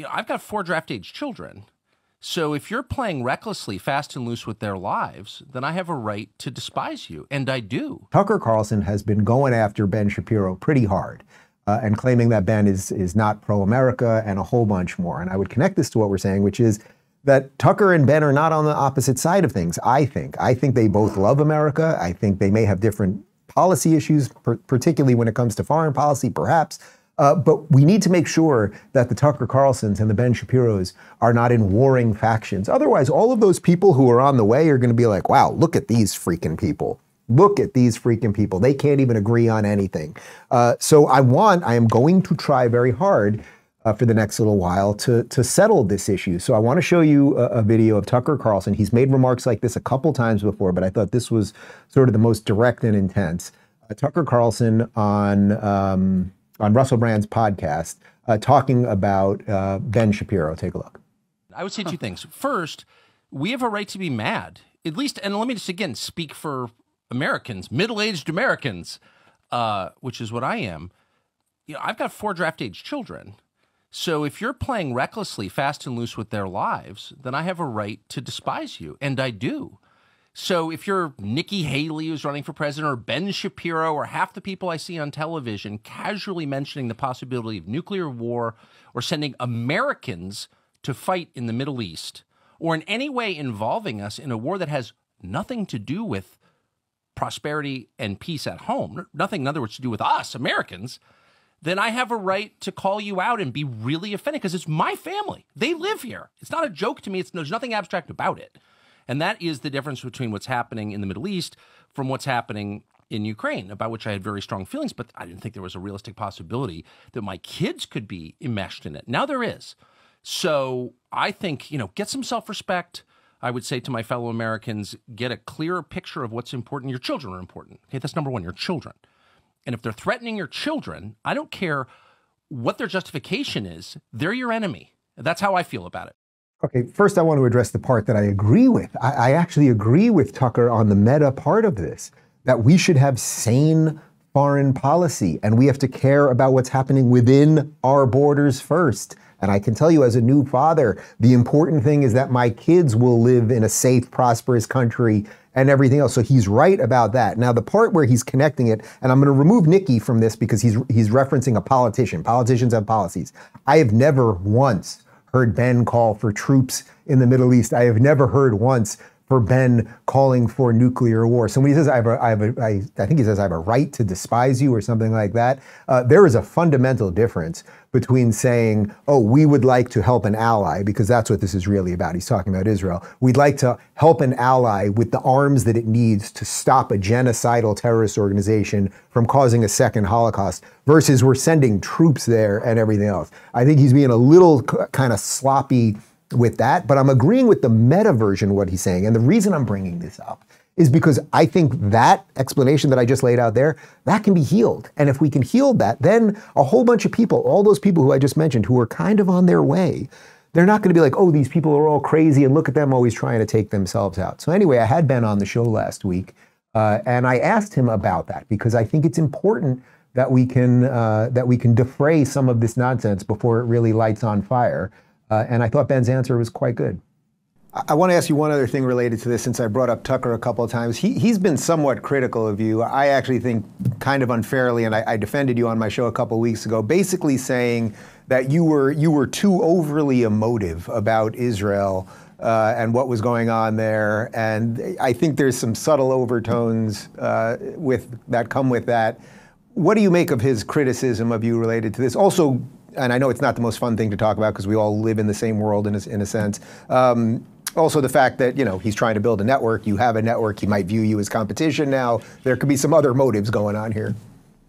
you know, I've got four draft age children. So if you're playing recklessly, fast and loose with their lives, then I have a right to despise you, and I do. Tucker Carlson has been going after Ben Shapiro pretty hard. Uh, and claiming that Ben is is not pro-America and a whole bunch more. And I would connect this to what we're saying, which is that Tucker and Ben are not on the opposite side of things. I think. I think they both love America. I think they may have different policy issues, per- particularly when it comes to foreign policy, perhaps. Uh, but we need to make sure that the Tucker Carlsons and the Ben Shapiros are not in warring factions. Otherwise, all of those people who are on the way are going to be like, wow, look at these freaking people. Look at these freaking people. They can't even agree on anything. Uh, so I want, I am going to try very hard uh, for the next little while to, to settle this issue. So I want to show you a, a, video of Tucker Carlson. He's made remarks like this a couple times before, but I thought this was sort of the most direct and intense. Uh, Tucker Carlson on um, on Russell Brand's podcast uh, talking about uh, Ben Shapiro. Take a look. I would say two things. First, we have a right to be mad, at least, and let me just again speak for Americans, middle aged Americans, uh, which is what I am. You know, I've got four draft age children. So if you're playing recklessly, fast and loose with their lives, then I have a right to despise you, and I do. So if you're Nikki Haley, who's running for president, or Ben Shapiro, or half the people I see on television casually mentioning the possibility of nuclear war or sending Americans to fight in the Middle East, or in any way involving us in a war that has nothing to do with prosperity and peace at home, nothing, in other words, to do with us, Americans, then I have a right to call you out and be really offended because it's my family. They live here. It's not a joke to me. It's, there's nothing abstract about it. And that is the difference between what's happening in the Middle East from what's happening in Ukraine, about which I had very strong feelings, but I didn't think there was a realistic possibility that my kids could be enmeshed in it. Now there is. So I think, you know, get some self respect. I would say to my fellow Americans, get a clearer picture of what's important. Your children are important. Okay, that's number one, your children. And if they're threatening your children, I don't care what their justification is, they're your enemy. That's how I feel about it. Okay, first I want to address the part that I agree with. I, I, actually agree with Tucker on the meta part of this, that we should have sane foreign policy and we have to care about what's happening within our borders first. And I can tell you as a new father, the important thing is that my kids will live in a safe, prosperous country and everything else. So he's right about that. Now the part where he's connecting it, and I'm going to remove Nikki from this because he's he's referencing a politician. Politicians have policies. I have never once heard Ben call for troops in the Middle East. I have never heard once for Ben calling for nuclear war. So when he says, I have a, I, have a, I, I think he says, I have a right to despise you or something like that, uh, there is a fundamental difference between saying, oh, we would like to help an ally, because that's what this is really about. He's talking about Israel. We'd like to help an ally with the arms that it needs to stop a genocidal terrorist organization from causing a second Holocaust, versus we're sending troops there and everything else. I think he's being a little kind of sloppy with that, but I'm agreeing with the meta version what he's saying. And the reason I'm bringing this up is because I think that explanation that I just laid out there, that can be healed. And if we can heal that, then a whole bunch of people, all those people who I just mentioned who are kind of on their way, they're not going to be like, oh, these people are all crazy and look at them always trying to take themselves out. So anyway, I had Ben on the show last week, uh, and I asked him about that because I think it's important that we can uh, that we can defray some of this nonsense before it really lights on fire. Uh, and I thought Ben's answer was quite good. I want to ask you one other thing related to this since I brought up Tucker a couple of times. He, he's been somewhat critical of you. I actually think kind of unfairly, and I, I defended you on my show a couple of weeks ago, basically saying that you were, you were too overly emotive about Israel uh, and what was going on there. And I think there's some subtle overtones uh, with, that come with that. What do you make of his criticism of you related to this? Also, and I know it's not the most fun thing to talk about because we all live in the same world in a, in a sense. Um, also, the fact that you know he's trying to build a network. You have a network. He might view you as competition now. There could be some other motives going on here.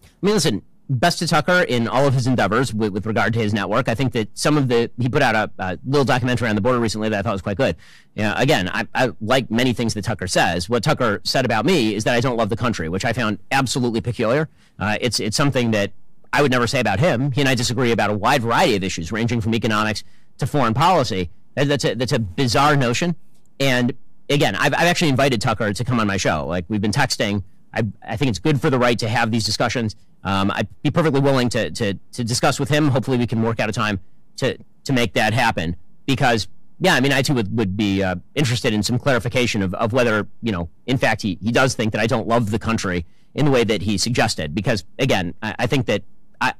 I mean, listen. Best to Tucker in all of his endeavors with, with regard to his network. I think that some of the he put out a, a little documentary on the border recently that I thought was quite good. You know, again, I, I like many things that Tucker says. What Tucker said about me is that I don't love the country, which I found absolutely peculiar. Uh, it's it's something that I would never say about him. He and I disagree about a wide variety of issues, ranging from economics to foreign policy. That's a, that's a bizarre notion. And again, I've, I've actually invited Tucker to come on my show. Like, we've been texting. I, I think it's good for the right to have these discussions. Um, I'd be perfectly willing to, to, to discuss with him. Hopefully, we can work out a time to to make that happen because yeah, I mean, I too would, would be uh, interested in some clarification of, of whether, you know, in fact, he, he does think that I don't love the country in the way that he suggested. Because, again, I, I think that I,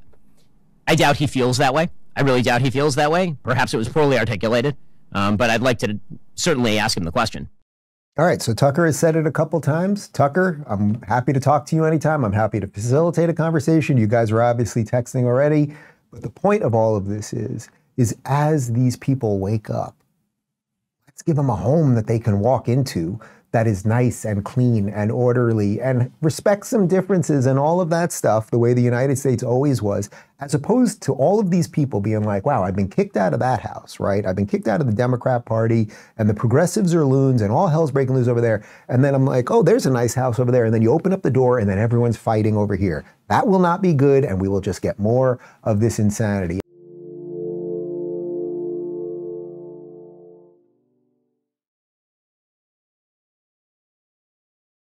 I doubt he feels that way. I really doubt he feels that way. Perhaps it was poorly articulated, um, but I'd like to certainly ask him the question. All right, so Tucker has said it a couple times. Tucker, I'm happy to talk to you anytime. I'm happy to facilitate a conversation. You guys are obviously texting already. But the point of all of this is, is as these people wake up, let's give them a home that they can walk into that is nice and clean and orderly and respects some differences and all of that stuff the way the United States always was, as opposed to all of these people being like, wow, I've been kicked out of that house, right? I've been kicked out of the Democrat Party and the progressives are loons and all hell's breaking loose over there. And then I'm like, oh, there's a nice house over there. And then you open up the door and then everyone's fighting over here. That will not be good and we will just get more of this insanity.